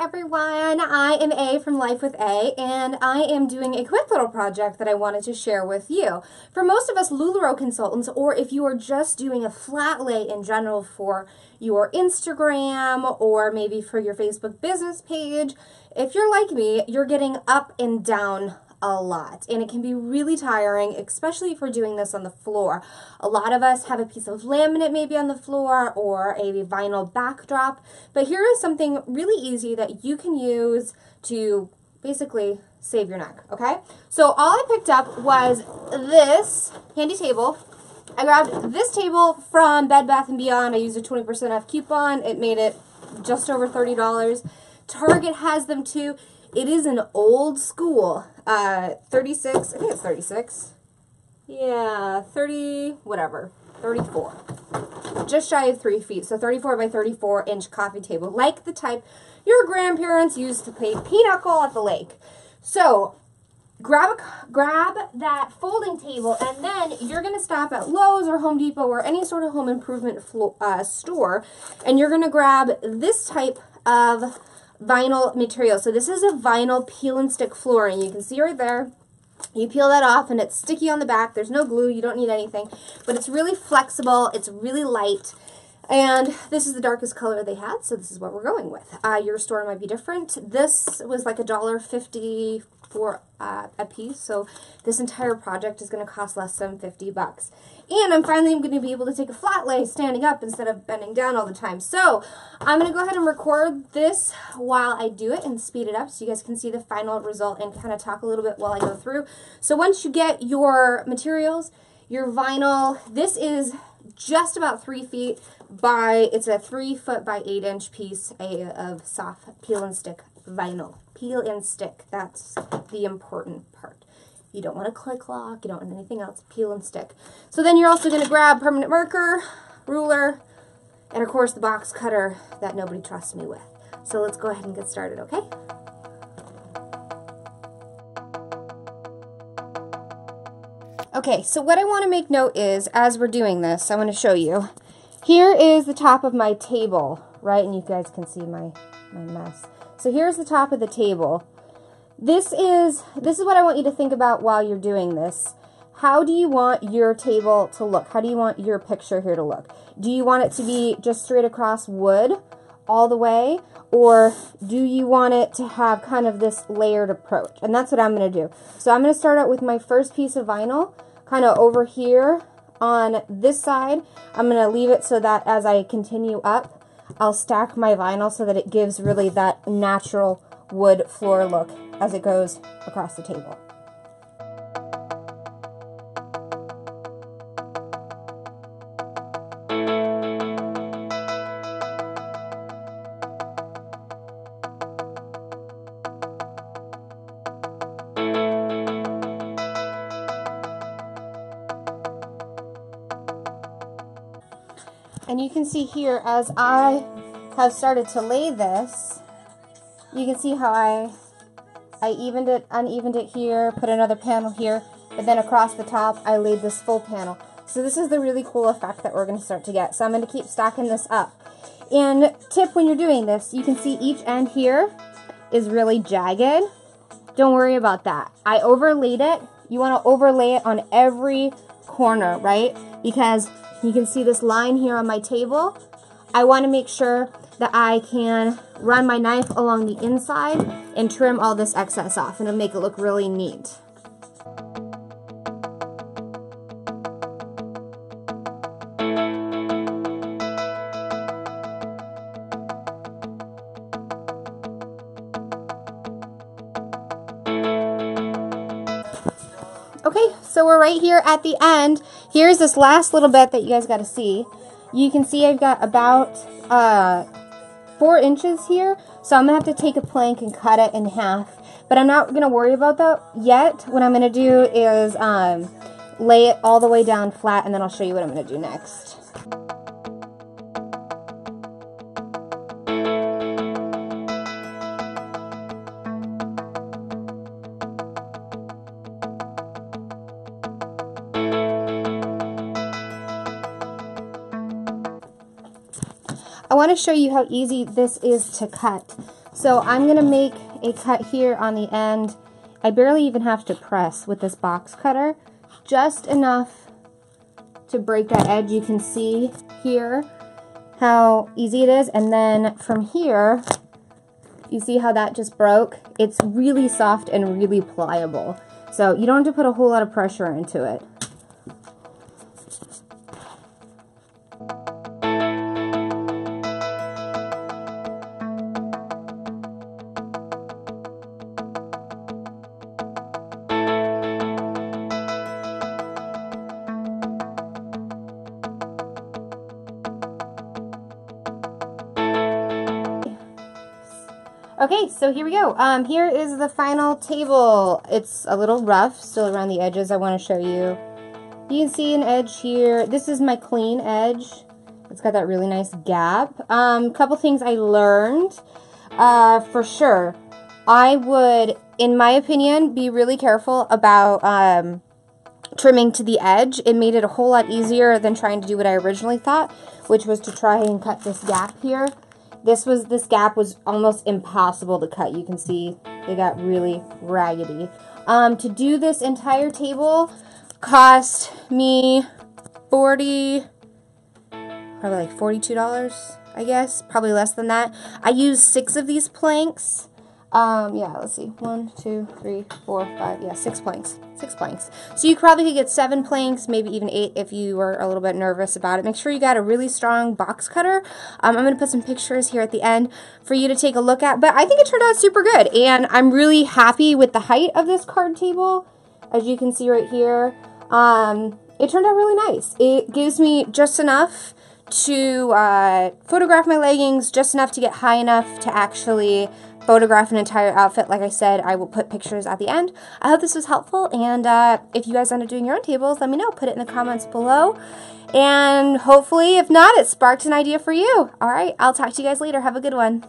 everyone, I am A from Life with A, and I am doing a quick little project that I wanted to share with you. For most of us LuLaRoe consultants, or if you are just doing a flat lay in general for your Instagram or maybe for your Facebook business page, if you're like me, you're getting up and down a lot. And it can be really tiring especially if we're doing this on the floor. A lot of us have a piece of laminate maybe on the floor or a vinyl backdrop. But here is something really easy that you can use to basically save your neck okay? So all I picked up was this handy table. I grabbed this table from Bed Bath & Beyond. I used a 20% off coupon. It made it just over $30 Target has them too. It is an old school, uh, 36, I think it's 36. Yeah, 30, whatever, 34. Just shy of three feet, so 34 by 34 inch coffee table, like the type your grandparents used to play pinochle at the lake. So grab a, grab that folding table and then you're going to stop at Lowe's or Home Depot or any sort of home improvement uh, store and you're going to grab this type of vinyl material. So this is a vinyl peel and stick flooring. You can see right there. You peel that off and it's sticky on the back. There's no glue. You don't need anything. But it's really flexible. It's really light. And this is the darkest color they had, so this is what we're going with. Uh, your store might be different. This was like a dollar fifty for uh, a piece, so this entire project is going to cost less than 50 bucks. And I'm finally going to be able to take a flat lay standing up instead of bending down all the time. So I'm going to go ahead and record this while I do it and speed it up so you guys can see the final result and kind of talk a little bit while I go through. So once you get your materials, your vinyl, this is just about three feet by, it's a three foot by eight inch piece of soft peel and stick vinyl. Peel and stick, that's the important part. You don't want a click lock, you don't want anything else, peel and stick. So then you're also going to grab permanent marker, ruler, and of course the box cutter that nobody trusts me with. So let's go ahead and get started, okay? Okay, so what I want to make note is, as we're doing this, I want to show you. Here is the top of my table, right? And you guys can see my, my mess. So here's the top of the table. This is, this is what I want you to think about while you're doing this. How do you want your table to look? How do you want your picture here to look? Do you want it to be just straight across wood all the way? Or do you want it to have kind of this layered approach? And that's what I'm going to do. So I'm going to start out with my first piece of vinyl, kind of over here on this side. I'm going to leave it so that as I continue up, I'll stack my vinyl so that it gives really that natural wood floor look as it goes across the table. And you can see here as I have started to lay this, you can see how I I evened it, unevened it here, put another panel here, but then across the top I laid this full panel. So this is the really cool effect that we're going to start to get. So I'm going to keep stacking this up. And tip when you're doing this, you can see each end here is really jagged. Don't worry about that. I overlaid it. You want to overlay it on every corner, right? Because you can see this line here on my table. I want to make sure that I can run my knife along the inside and trim all this excess off and it'll make it look really neat. Okay, so we're right here at the end. Here's this last little bit that you guys got to see. You can see I've got about uh, four inches here, so I'm going to have to take a plank and cut it in half. But I'm not going to worry about that yet. What I'm going to do is um, lay it all the way down flat, and then I'll show you what I'm going to do next. I want to show you how easy this is to cut. So I'm going to make a cut here on the end. I barely even have to press with this box cutter. Just enough to break that edge. You can see here how easy it is. And then from here, you see how that just broke? It's really soft and really pliable. So you don't have to put a whole lot of pressure into it. Okay, so here we go. Um, here is the final table. It's a little rough, still around the edges. I want to show you. You can see an edge here. This is my clean edge. It's got that really nice gap. Um, couple things I learned. Uh, for sure, I would, in my opinion, be really careful about um, trimming to the edge. It made it a whole lot easier than trying to do what I originally thought, which was to try and cut this gap here. This was this gap was almost impossible to cut. You can see they got really raggedy. Um, to do this entire table cost me 40 probably like $42 I guess probably less than that I used six of these planks um, yeah, let's see. One, two, three, four, five. Yeah, six planks. Six planks. So you probably could get seven planks, maybe even eight if you were a little bit nervous about it. Make sure you got a really strong box cutter. Um, I'm going to put some pictures here at the end for you to take a look at. But I think it turned out super good. And I'm really happy with the height of this card table. As you can see right here. Um, it turned out really nice. It gives me just enough to uh, photograph my leggings, just enough to get high enough to actually photograph an entire outfit. Like I said, I will put pictures at the end. I hope this was helpful, and uh, if you guys end up doing your own tables, let me know. Put it in the comments below. And hopefully, if not, it sparked an idea for you. All right, I'll talk to you guys later. Have a good one.